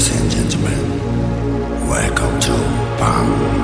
Ladies and gentlemen, welcome to Palm.